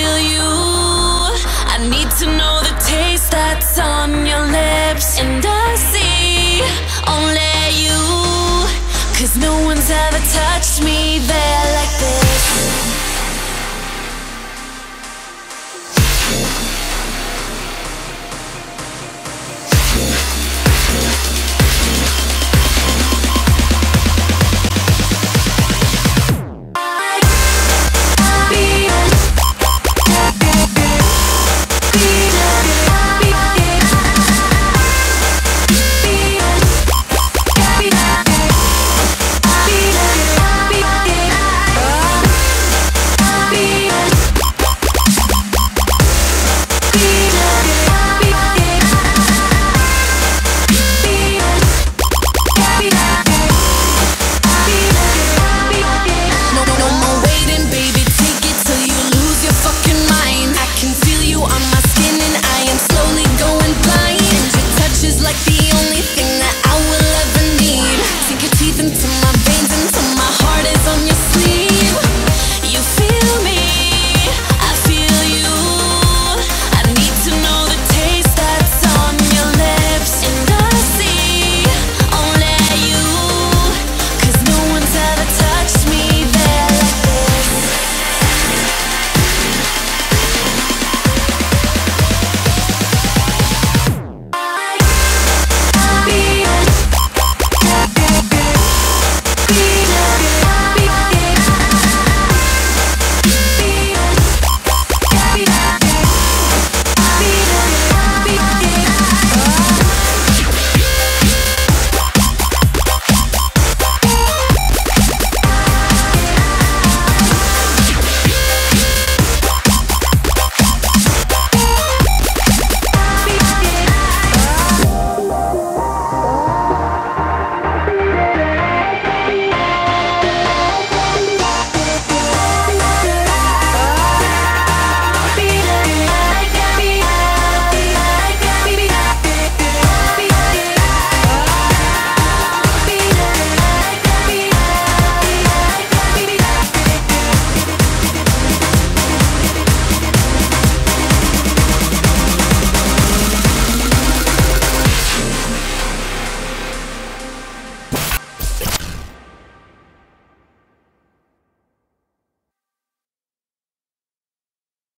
feel you. I need to know the taste that's on your lips. And I see only you. Cause no one's ever touched me there like this.